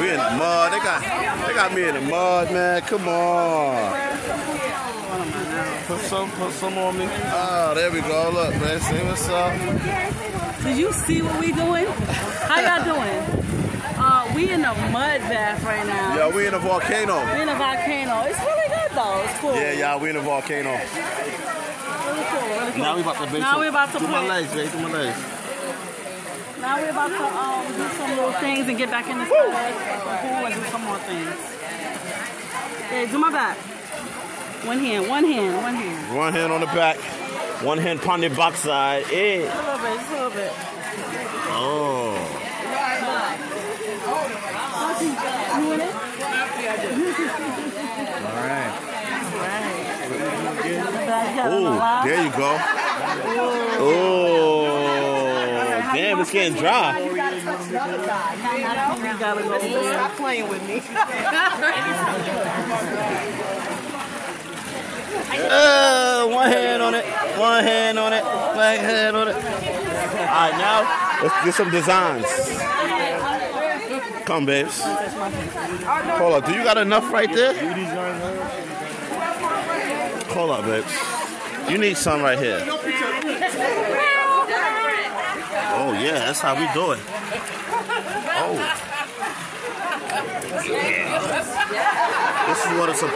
We in the mud. They got they got me in the mud, man. Come on. Put some, put some on me. Oh, there we go. Look, man. See what's up? Did you see what we doing? How y'all doing? Uh, we in a mud bath right now. Yeah, we in a volcano. We in a volcano. It's really good though. It's cool. Yeah, y'all, we in a volcano. Really cool. Really cool. Now we about to bake Now some- we about to do my legs, babe. Do my legs. Now we're about to um, do some little things and get back in the pool and do some more things. Okay, do my back. One hand, one hand, one hand. One hand on the back, one hand on the backside. Yeah. Just a little bit, just a little bit. Oh. You in it? All right. Right. Oh, there you go. Oh, damn, it's getting dry. You gotta go there. Stop playing with me. Uh, one hand on it, one hand on it, one hand on it. All right, now let's get some designs. Come, babes. Hold up, do you got enough right there? Hold up, babes. You need some right here. Yeah, that's how we do it. Oh. Yeah. This is what it's about.